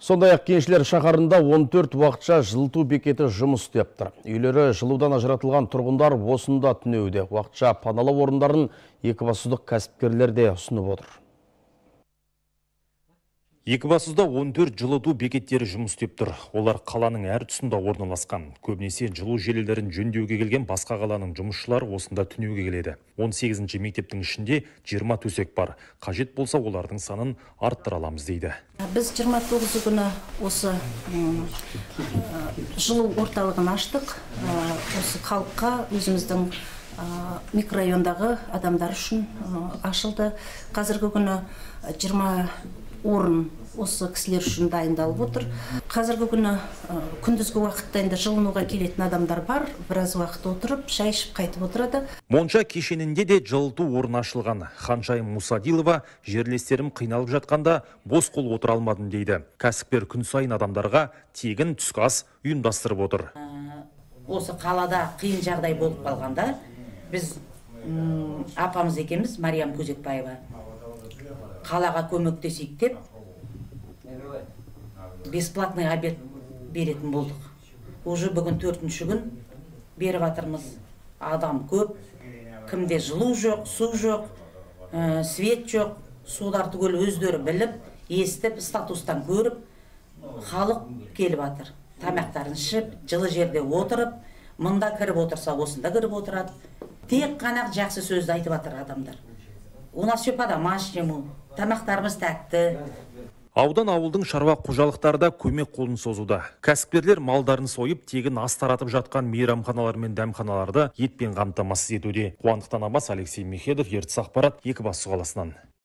Сондай ақ кеншілер шаһарында 14 уақытша жылыту бекеті жұмыс істеп тұр. Үйлері жылудан ажыратылған тұрғындар осында түнеуде. Уақытша паналы орындарын екібастұздық кәсіпкерлер де ұсынып отыр. Екібастұзда 14 жылыту бекеттері жұмыс істеп тұр. Олар қаланың әр тұсында орналасқан. Көбінесе жылу желілерін жөндеуге келген басқа қаланың жұмысшылары осында түнеуге келеді. 18-ші мектептің ішінде 20 төсек бар. Қажет болса олардың санын арттыра аламыз дейді. Біз 29 күні осы жылу орталығын аштық. Осы халыққа өзіміздің микрорайондағы адамдар үшін ашылды. Қазіргі күні 20 орын осы кісілер үшін дайындалып отыр. Қазіргі күні күндізгі уақытта енді жылынуға келетін адамдар бар. Біраз уақыт отырып, шай ішіп қайтып отырады. Монша кешенінде де жылыту орны ашылған. Ханшайым Мусадилова жерлестерім қиналып жатқанда бос қол отыра алмадым дейді. Кәсіпкер күн сайын адамдарға тегін түскі ас ұйымдастырып отыр. осы қалада қиын жағдай болып қалғанда біз апамыз екеуміз мариям көзекбаева қалаға көмектесейік деп бесплатный обед беретін болдық. Уже бүгін төртінші күн беріп жатырмыз адам көп кімде жылу жоқ су жоқ ә, свет жоқ. Судар түгел өздері біліп естіп статустан көріп халық келіп жатыр тамақтарын ішіп жылы жерде отырып мында кіріп отырса осында кіріп отырады. Тек қана жақсы сөзді айтып жатыр адамдар. У нас все по-домашнему тамақтарымыз тәтті Аудан ауылдың шаруа қожалықтары да көмек қолын созуда. Кәсіпкерлер малдарын сойып, тегін ас таратып жатқан мейрамханалар мен дәмханаларды етпен қамтамасыз етуде. Қуандықтан Абас, Алексей Мехедов, Ертіс ақпарат, Екібастұз қаласынан.